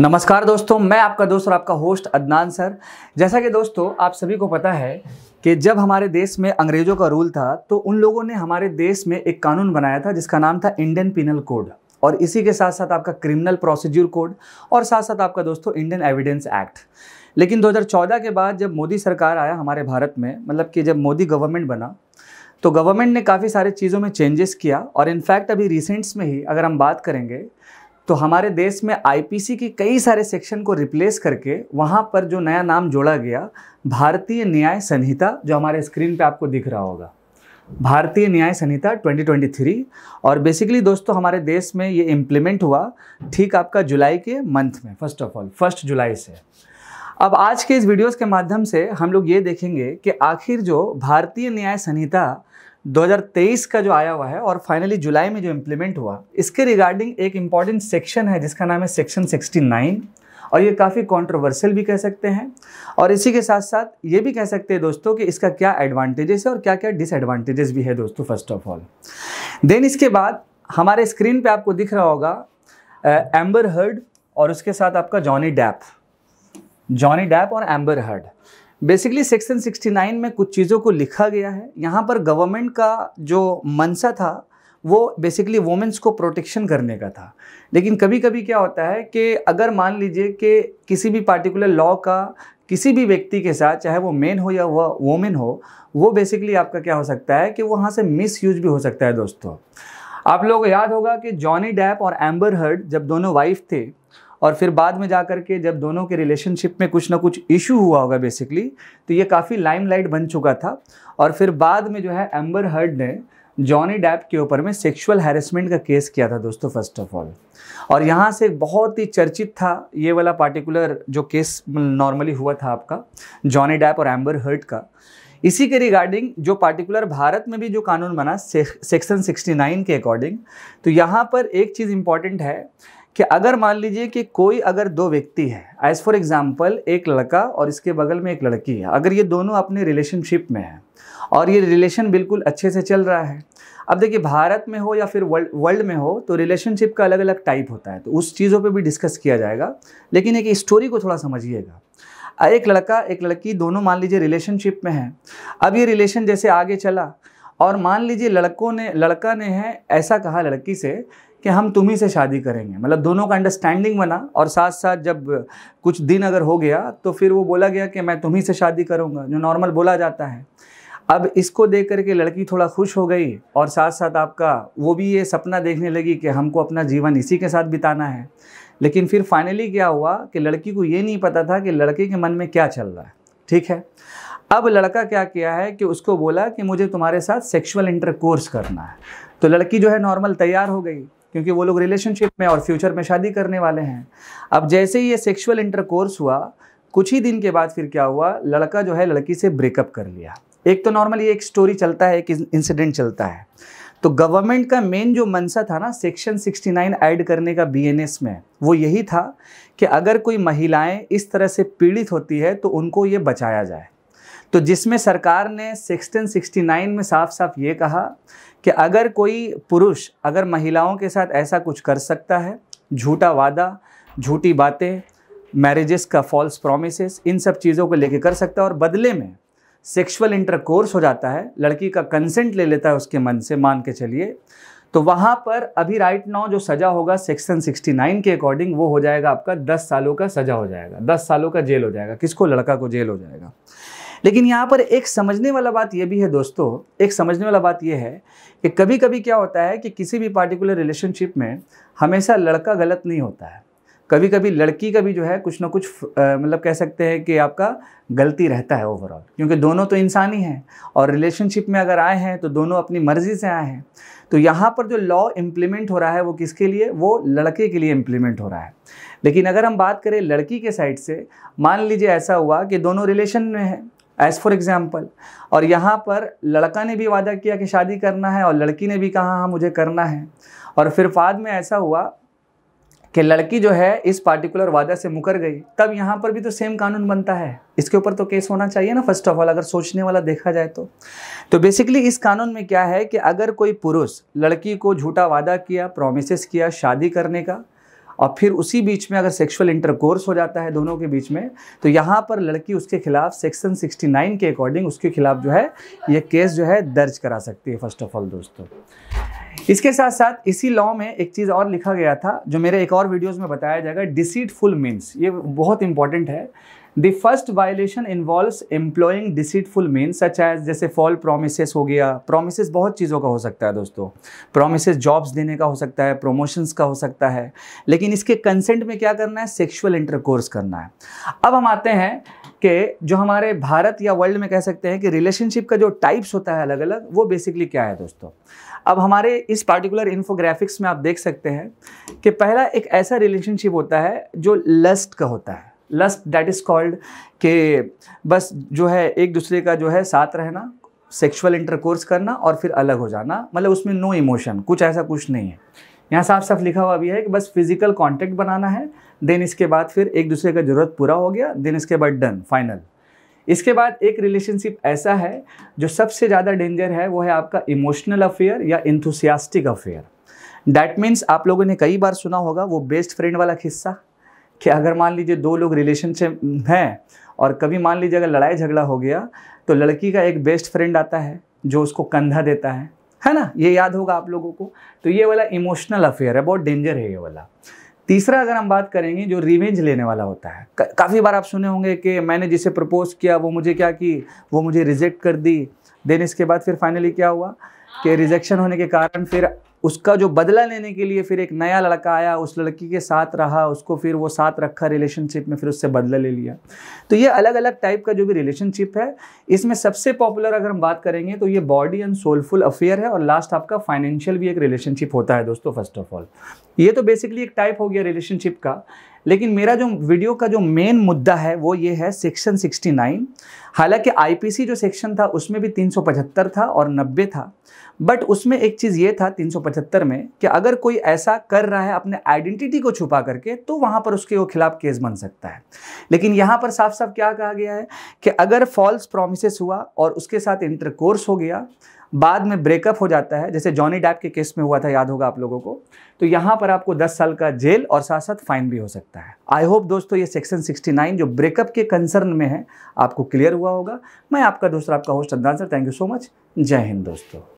नमस्कार दोस्तों, मैं आपका दोस्त और आपका होस्ट अदनान सर। जैसा कि दोस्तों, आप सभी को पता है कि जब हमारे देश में अंग्रेज़ों का रूल था तो उन लोगों ने हमारे देश में एक कानून बनाया था, जिसका नाम था इंडियन पिनल कोड और इसी के साथ साथ आपका क्रिमिनल प्रोसीड्यूर कोड और साथ साथ आपका दोस्तों इंडियन एविडेंस एक्ट लेकिन 2014 के बाद जब मोदी सरकार आया हमारे भारत में मतलब कि जब मोदी गवर्नमेंट बना तो गवर्नमेंट ने काफ़ी सारे चीज़ों में चेंजेस किया। और इनफैक्ट अभी रिसेंट्स में ही अगर हम बात करेंगे तो हमारे देश में आईपीसी की कई सारे सेक्शन को रिप्लेस करके वहाँ पर जो नया नाम जोड़ा गया, भारतीय न्याय संहिता, जो हमारे स्क्रीन पे आपको दिख रहा होगा। भारतीय न्याय संहिता 2023 और बेसिकली दोस्तों हमारे देश में ये इम्प्लीमेंट हुआ ठीक आपका जुलाई के मंथ में first of all first July से। अब आज के इस वीडियोस के माध्यम से हम लोग ये देखेंगे कि आखिर जो भारतीय न्याय संहिता 2023 का जो आया हुआ है और फाइनली जुलाई में जो इम्प्लीमेंट हुआ, इसके रिगार्डिंग एक इंपॉर्टेंट सेक्शन है जिसका नाम है सेक्शन 69 और ये काफ़ी कंट्रोवर्शियल भी कह सकते हैं। और इसी के साथ साथ ये भी कह सकते हैं दोस्तों कि इसका क्या एडवांटेजेस है और क्या क्या डिसएडवांटेजेस भी है दोस्तों फ़र्स्ट ऑफ़ ऑल देन इसके बाद हमारे स्क्रीन पे आपको दिख रहा होगा एम्बर हर्ड और उसके साथ आपका जॉनी डैप जॉनी डैप और एम्बर हर्ड बेसिकली सेक्शन 69 में कुछ चीज़ों को लिखा गया है। यहाँ पर गवर्नमेंट का जो मनसा था, वो बेसिकली वुमेंस को प्रोटेक्शन करने का था। लेकिन कभी कभी क्या होता है कि अगर मान लीजिए कि किसी भी पार्टिकुलर लॉ का किसी भी व्यक्ति के साथ, चाहे वो मेन हो या वह वोमेन हो, वो बेसिकली आपका क्या हो सकता है कि वहाँ से मिस यूज़ भी हो सकता है दोस्तों। आप लोगों को याद होगा कि जॉनी डैप और एम्बर हर्ड जब दोनों वाइफ थे और फिर बाद में जा कर के जब दोनों के रिलेशनशिप में कुछ ना कुछ इशू हुआ होगा बेसिकली तो ये काफ़ी लाइमलाइट बन चुका था। और फिर बाद में जो है एम्बर हर्ड ने जॉनी डैप के ऊपर में सेक्सुअल हैरेसमेंट का केस किया था दोस्तों फ़र्स्ट ऑफ़ ऑल और यहाँ से बहुत ही चर्चित था ये वाला पार्टिकुलर जो केस नॉर्मली हुआ था आपका जॉनी डैप और एम्बर हर्ट का। इसी के रिगार्डिंग जो पार्टिकुलर भारत में भी जो कानून बना सेक्शन 69 के अकॉर्डिंग तो यहाँ पर एक चीज़ इंपॉर्टेंट है कि अगर मान लीजिए कि कोई अगर दो व्यक्ति है एज फॉर एग्ज़ाम्पल एक लड़का और इसके बगल में एक लड़की है, अगर ये दोनों अपने रिलेशनशिप में हैं, और ये रिलेशन बिल्कुल अच्छे से चल रहा है, अब देखिए भारत में हो या फिर वर्ल्ड वर्ल्ड में हो तो रिलेशनशिप का अलग अलग टाइप होता है तो उस चीज़ों पे भी डिस्कस किया जाएगा, लेकिन एक स्टोरी को थोड़ा समझिएगा। एक लड़का, एक लड़की दोनों मान लीजिए रिलेशनशिप में है, अब ये रिलेशन जैसे आगे चला, और मान लीजिए लड़कों ने, लड़का ने है, ऐसा कहा लड़की से कि हम तुम्ही से शादी करेंगे। मतलब दोनों का अंडरस्टैंडिंग बना और साथ साथ जब कुछ दिन अगर हो गया तो फिर वो बोला गया कि मैं तुम्ही से शादी करूँगा, जो नॉर्मल बोला जाता है। अब इसको देख करके लड़की थोड़ा खुश हो गई और साथ साथ आपका वो भी ये सपना देखने लगी कि हमको अपना जीवन इसी के साथ बिताना है। लेकिन फिर फाइनली क्या हुआ कि लड़की को ये नहीं पता था कि लड़के के मन में क्या चल रहा है। ठीक है? अब लड़का क्या किया है कि उसको बोला कि मुझे तुम्हारे साथ सेक्सुअल इंटरकोर्स करना है। तो लड़की जो है नॉर्मल तैयार हो गई। क्योंकि वो लोग रिलेशनशिप में और फ्यूचर में शादी करने वाले हैं। अब जैसे ही ये सेक्सुअल इंटरकोर्स हुआ, कुछ ही दिन के बाद फिर क्या हुआ? लड़का जो है, लड़की से ब्रेकअप कर लिया। एक तो नॉर्मली एक स्टोरी चलता है, एक इंसिडेंट चलता है। तो गवर्नमेंट का मेन जो मनसा था ना सेक्शन 69 ऐड करने का बीएनएस में, वो यही था कि अगर कोई महिलाएँ इस तरह से पीड़ित होती है तो उनको ये बचाया जाए। तो जिसमें सरकार ने सेक्शन 69 में साफ़ साफ़ ये कहा कि अगर कोई पुरुष अगर महिलाओं के साथ ऐसा कुछ कर सकता है, झूठा वादा, झूठी बातें मैरिजेस का फॉल्स प्रोमिस इन सब चीज़ों को लेके कर सकता है और बदले में सेक्सुअल इंटरकोर्स हो जाता है, लड़की का कंसेंट ले लेता है उसके मन से, मान के चलिए तो वहाँ पर अभी राइट नाउ जो सज़ा होगा सेक्शन 69 के अकॉर्डिंग वो हो जाएगा आपका 10 सालों का सज़ा हो जाएगा 10 सालों का जेल हो जाएगा, किसको? लड़का को जेल हो जाएगा। लेकिन यहाँ पर एक समझने वाला बात यह भी है दोस्तों, एक समझने वाला बात यह है कि कभी कभी क्या होता है कि किसी भी पार्टिकुलर रिलेशनशिप में हमेशा लड़का गलत नहीं होता है। कभी कभी लड़की का भी जो है कुछ ना कुछ मतलब कह सकते हैं कि आपका गलती रहता है ओवरऑल क्योंकि दोनों तो इंसान ही हैं और रिलेशनशिप में अगर आए हैं तो दोनों अपनी मर्ज़ी से आए हैं। तो यहाँ पर जो लॉ इम्प्लीमेंट हो रहा है वो किसके लिए? वो लड़के के लिए इम्प्लीमेंट हो रहा है। लेकिन अगर हम बात करें लड़की के साइड से, मान लीजिए ऐसा हुआ कि दोनों रिलेशन में है एज फॉर एग्ज़ाम्पल और यहाँ पर लड़का ने भी वादा किया कि शादी करना है और लड़की ने भी कहा हाँ मुझे करना है। और फिर बाद में ऐसा हुआ कि लड़की जो है इस पार्टिकुलर वादा से मुकर गई। तब यहाँ पर भी तो सेम कानून बनता है। इसके ऊपर तो केस होना चाहिए ना फ़र्स्ट ऑफ़ ऑल अगर सोचने वाला देखा जाए तो। तो बेसिकली इस कानून में क्या है कि अगर कोई पुरुष लड़की को झूठा वादा किया प्रोमिस किया शादी करने का और फिर उसी बीच में अगर सेक्सुअल इंटरकोर्स हो जाता है दोनों के बीच में तो यहाँ पर लड़की उसके खिलाफ सेक्शन 69 के अकॉर्डिंग उसके खिलाफ जो है, ये केस जो है दर्ज करा सकती है फ़र्स्ट ऑफ़ ऑल दोस्तों। इसके साथ साथ इसी लॉ में एक चीज़ और लिखा गया था, जो मेरे एक और वीडियोज़ में बताया जाएगा डिसीटफुल मीन्स ये बहुत इंपॉर्टेंट है। The first violation involves employing deceitful mean such as जैसे फॉल प्रोमिस हो गया। प्रोमिस बहुत चीज़ों का हो सकता है दोस्तों। प्रोमिस जॉब्स देने का हो सकता है प्रोमोशंस का हो सकता है। लेकिन इसके कंसेंट में क्या करना है? सेक्शुअल इंटरकोर्स करना है। अब हम आते हैं कि जो हमारे भारत या वर्ल्ड में कह सकते हैं कि रिलेशनशिप का जो टाइप्स होता है अलग अलग वो बेसिकली क्या है दोस्तों? अब हमारे इस पार्टिकुलर इन्फोग्राफिक्स में आप देख सकते हैं कि पहला एक ऐसा रिलेशनशिप होता है जो लस्ट का होता है। लस्ट दैट इज़ कॉल्ड कि बस जो है, एक दूसरे का जो है साथ रहना सेक्सुअल इंटरकोर्स करना और फिर अलग हो जाना मतलब उसमें नो इमोशन कुछ ऐसा कुछ नहीं है। यहाँ साफ़ साफ़ लिखा हुआ भी है कि बस फ़िज़िकल कांटेक्ट बनाना है देन इसके बाद फिर एक दूसरे का ज़रूरत पूरा हो गया देन इसके बाद डन फाइनल इसके बाद एक रिलेशनशिप ऐसा है, जो सबसे ज़्यादा डेंजर है, वो है आपका इमोशनल अफेयर या इंथुसियास्टिक अफेयर डैट मीन्स आप लोगों ने कई बार सुना होगा, वो बेस्ट फ्रेंड वाला किस्सा। कि अगर मान लीजिए दो लोग रिलेशनशिप हैं और कभी मान लीजिए अगर लड़ाई झगड़ा हो गया तो लड़की का एक बेस्ट फ्रेंड आता है जो उसको कंधा देता है। है ना? ये याद होगा आप लोगों को। तो ये वाला इमोशनल अफेयर है बहुत डेंजर है ये वाला। तीसरा अगर हम बात करेंगे जो रिवेंज लेने वाला होता है का, काफ़ी बार आप सुने होंगे कि मैंने जिसे प्रपोज किया वो मुझे क्या की? वो मुझे रिजेक्ट कर दी। देन इसके बाद फिर फाइनली क्या हुआ कि रिजेक्शन होने के कारण फिर उसका जो बदला लेने के लिए फिर एक नया लड़का आया, उस लड़की के साथ रहा, उसको फिर वो साथ रखा रिलेशनशिप में, फिर उससे बदला ले लिया। तो ये अलग अलग टाइप का जो भी रिलेशनशिप है, इसमें सबसे पॉपुलर अगर हम बात करेंगे तो ये बॉडी एंड सोलफुल अफेयर है और लास्ट आपका फाइनेंशियल भी एक रिलेशनशिप होता है दोस्तों फ़र्स्ट ऑफ़ ऑल ये तो बेसिकली एक टाइप हो गया रिलेशनशिप का। लेकिन मेरा जो वीडियो का जो मेन मुद्दा है, वो ये है सेक्शन 69 हालाँकि आईपीसी जो सेक्शन था, उसमें भी 375 था और 90 था। बट उसमें एक चीज़ ये था 375 में कि अगर कोई ऐसा कर रहा है अपने आइडेंटिटी को छुपा करके तो वहाँ पर उसके वो खिलाफ केस बन सकता है। लेकिन यहाँ पर साफ़ साफ़ क्या कहा गया है कि अगर फॉल्स प्रोमिस हुआ और उसके साथ इंटरकोर्स हो गया बाद में ब्रेकअप हो जाता है, जैसे जॉनी डैप के केस में हुआ था, याद होगा आप लोगों को तो यहाँ पर आपको 10 साल का जेल और साथ साथ फाइन भी हो सकता है। आई होप दोस्तों ये सेक्शन 69 जो ब्रेकअप के कंसर्न में है, आपको क्लियर हुआ होगा। मैं आपका दोस्त आपका host Addan sir thank you so much जय हिंद दोस्तों।